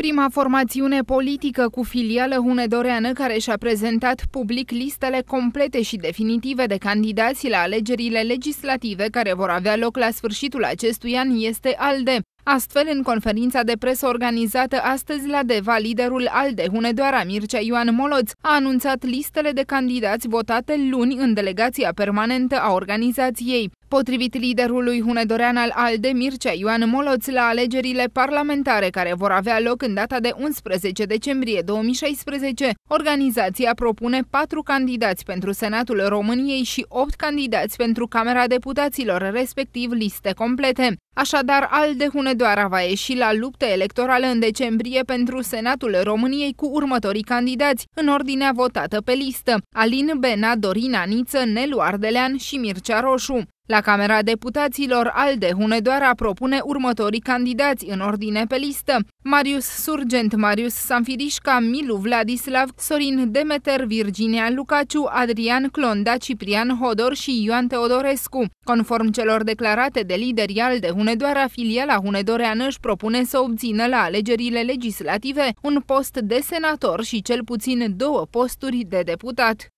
Prima formațiune politică cu filială hunedoreană care și-a prezentat public listele complete și definitive de candidați la alegerile legislative care vor avea loc la sfârșitul acestui an este ALDE. Astfel, în conferința de presă organizată astăzi la Deva, liderul ALDE, Hunedoara Mircea Ioan Moloț, a anunțat listele de candidați votate luni în delegația permanentă a organizației. Potrivit liderului hunedorean al ALDE, Mircea Ioan Moloț, la alegerile parlamentare care vor avea loc în data de 11 decembrie 2016, organizația propune patru candidați pentru Senatul României și opt candidați pentru Camera Deputaților, respectiv liste complete. Așadar, ALDE Hunedoara va ieși la luptă electorală în decembrie pentru Senatul României cu următorii candidați, în ordinea votată pe listă, Alin Bena, Dorina Niță, Nelu Ardelean și Mircea Roșu. La Camera Deputaților, ALDE Hunedoara propune următorii candidați în ordine pe listă. Marius Surgent, Marius Sanfirișca, Milu Vladislav, Sorin Demeter, Virginia Lucaciu, Adrian Clonda, Ciprian Hodor și Ioan Teodorescu. Conform celor declarate de lideri ALDE Hunedoara, filiala hunedoreană își propune să obțină la alegerile legislative un post de senator și cel puțin două posturi de deputat.